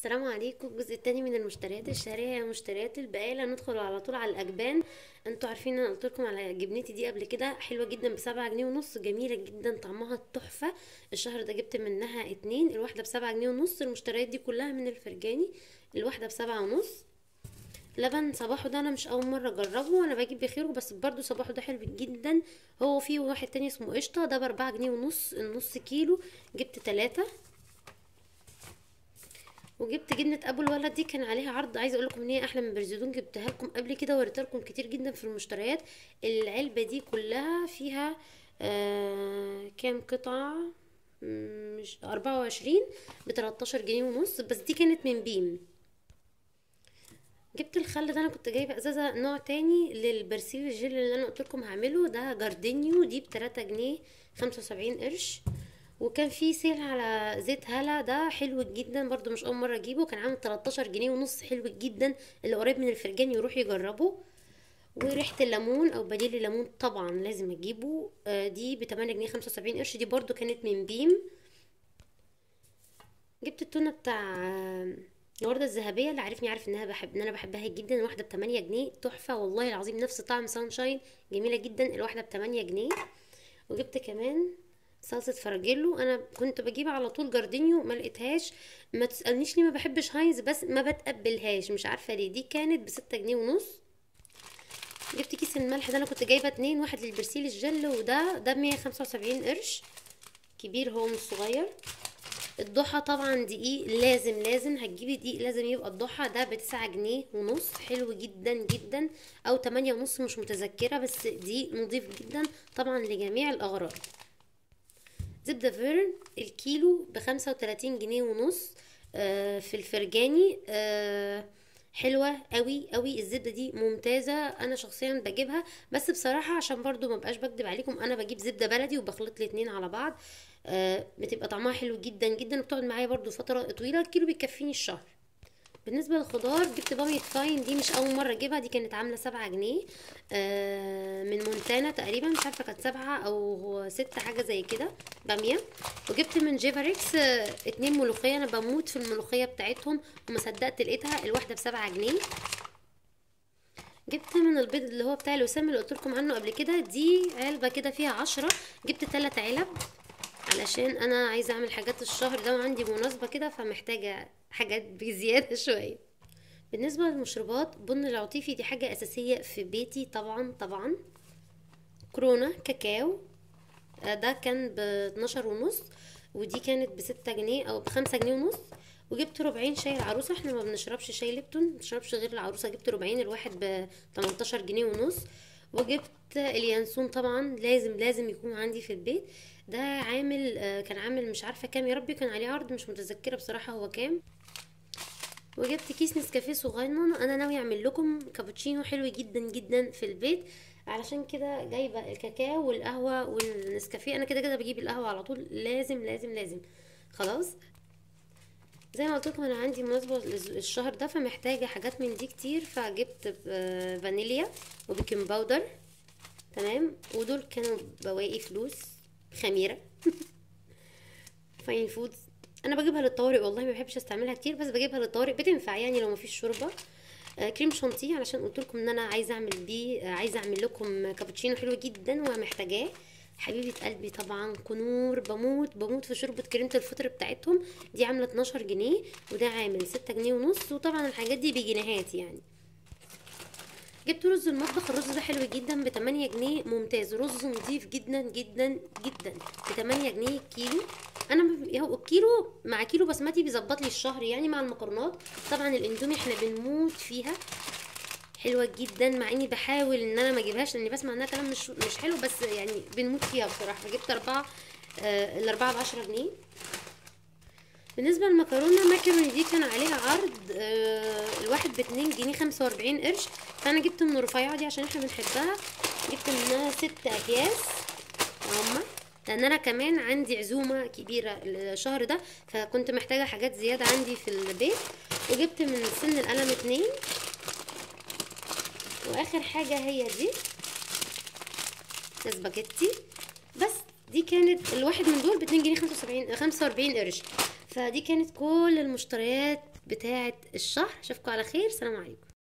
السلام عليكم. الجزء التاني من المشتريات الشهرية مشتريات البقالة ندخل على طول على الأجبان. أنتوا عارفين أنا قلت لكم على جبنتي دي قبل كده حلوة جدا بسبعة جنيه ونص جميلة جدا طعمها تحفة. الشهر ده جبت منها اتنين الواحدة بسبعة جنيه ونص. المشتريات دي كلها من الفرجاني الواحدة بسبعة ونص. لبن صباحه ده أنا مش أول مرة أجربه وأنا بجيب بخيره بس برضو صباحه ده حلو جدا. هو في واحد تاني اسمه قشطة ده بأربعة جنيه ونص النص كيلو. جبت تلاتة. وجبت جبنة أبو الولد دي كان عليها عرض. عايزة أقول لكم إن هي أحلى من برزيدون جبتها لكم قبل كده وريتها لكم كتير جدا في المشتريات. العلبة دي كلها فيها آه كام قطعة؟ مش أربعة وعشرين بتلاتاشر جنيه ونص. بس دي كانت من بيم. جبت الخل ده أنا كنت جايبة أزازة نوع تاني للبرسيل الجل اللي أنا قلت لكم هعمله. ده جاردينيو دي بتلاتة جنيه خمسة وسبعين قرش. وكان في sale على زيت هلا ده حلو جدا برضو مش أول مرة أجيبه. كان عامل 13 جنيه ونص حلو جدا. اللي قريب من الفرجان يروح يجربه. وريحة الليمون أو بديل الليمون طبعا لازم أجيبه. دي ب 8 جنيه 75 قرش. دي برضو كانت من بيم. جبت التونة بتاع الوردة الذهبية اللي عارفني عارف إنها بحب إن أنا بحبها جدا. واحدة بتمانية جنيه تحفة والله العظيم. نفس طعم سانشاين جميلة جدا الواحدة بتمانية جنيه. وجبت كمان صلصة فراجيلو أنا كنت بجيب على طول جاردينيو ما لقيتهاش. ما تسألنيش ليه ما بحبش هاينز بس ما بتقبلهاش. مش عارفة ليه. دي كانت بستة جنيه ونص. جبت كيس الملح ده أنا كنت جايبة اتنين. واحد للبرسيل الجل وده ده بمية خمسة وسبعين قرش. كبير هو مش صغير. الضحى طبعا دقيق لازم لازم. هتجيبي دقيق لازم يبقى الضحى. ده بتسعة جنيه ونص. حلو جدا جدا. أو تمانية ونص مش متذكرة بس دقيق نضيف جدا طبعا لجميع الأغراض. زبدة فيرن الكيلو بخمسة وتلاتين جنيه ونص آه في الفرجاني آه حلوة قوي قوي الزبدة دي ممتازة أنا شخصيا بجيبها. بس بصراحة عشان برضو ما بقاش بكدب عليكم أنا بجيب زبدة بلدي وبخلط الاتنين على بعض آه بتبقى طعمها حلو جدا جدا وبتقعد معايا برضو فترة طويلة الكيلو بيكفيني الشهر. بالنسبة للخضار جبت بامية فاين دي مش أول مرة أجيبها دي كانت عاملة سبعة جنيه من مونتانا تقريبا مش عارفة كانت سبعة أو ستة حاجة زي كده بامية. وجبت من جيفاريكس آه اتنين ملوخية. أنا بموت في الملوخية بتاعتهم وما صدقت لقيتها. الواحدة بسبعة جنيه. جبت من البيض اللي هو بتاع الوسام اللي قلت لكم عنه قبل كده. دي علبة كده فيها عشرة. جبت تلات علب. علشان أنا عايزة أعمل حاجات الشهر ده وعندي مناسبة كده فمحتاجة حاجات بزيادة شوية. بالنسبة للمشروبات بن العطيفي دي حاجة أساسية في بيتي. طبعا طبعا. كورونا كاكاو. ده كان ب 12 ونص ودي كانت بستة جنيه أو بخمسة جنيه ونص. وجبت ربعين شاي العروسة. إحنا ما بنشربش شاي ليبتون ما بنشربش غير العروسة. جبت ربعين الواحد ب 18 جنيه ونص. وجبت اليانسون طبعا لازم لازم يكون عندي في البيت. ده عامل كان عامل مش عارفة كام يا ربي كان عليه عرض مش متذكرة بصراحة هو كام. وجبت كيس نسكافيه صغنن. أنا ناوي أعمل لكم كابتشينو حلو جدا جدا في البيت. علشان كده جايبة الكاكاو والقهوة والنسكافيه. أنا كده كده بجيب القهوة على طول. لازم لازم لازم. خلاص؟ زي ما قلت لكم أنا عندي مناسبة الشهر ده فمحتاجة حاجات من دي كتير. فجبت فانيليا و baking powder. تمام؟ ودول كانوا بواقي فلوس خميرة. فاين فودز أنا بجيبها للطوارئ والله ما بحبش أستعملها كتير بس بجيبها للطوارئ. بتنفع يعني لو مفيش شوربة. آه كريم شانتيه علشان قلت لكم إن أنا عايزة أعمل بيه آه عايزة أعمل لكم كابتشينو حلو جدا ومحتاجاه. حبيبة قلبي طبعا كنور بموت بموت في شوربة كريمة الفطر بتاعتهم. دي عاملة 12 جنيه وده عامل 6 جنيه ونص. وطبعا الحاجات دي بجنيهات يعني. جبت رز المطبخ الرز ده حلو جدا ب 8 جنيه. ممتاز. رز نظيف جدا جدا جدا ب 8 جنيه كيلو. أنا هو الكيلو مع كيلو بسمتي بيظبط لي الشهر يعني مع المكرونات طبعا الإندومي إحنا بنموت فيها. حلوة جدا مع إني بحاول إن أنا ما أجيبهاش لأني بسمع إنها كلام مش مش حلو بس يعني بنموت فيها بصراحة. فجبت أربعة آه الأربعة ب 10 جنيه. بالنسبة للمكرونة ماكروني دي كان عليها عرض آه الواحد باتنين جنيه خمسة وأربعين قرش. فأنا جبت من الرفيعه دي عشان إحنا بنحبها. جبت منها ست أكياس. هما لأن أنا كمان عندي عزومة كبيرة الشهر ده فكنت محتاجة حاجات زيادة عندي في البيت. وجبت من سن القلم اتنين. وآخر حاجة هي دي. سباجيتي. بس دي كانت الواحد من دول ب 2 جنيه 75 45 قرش. فدي كانت كل المشتريات بتاعة الشهر. أشوفكم على خير. سلام عليكم.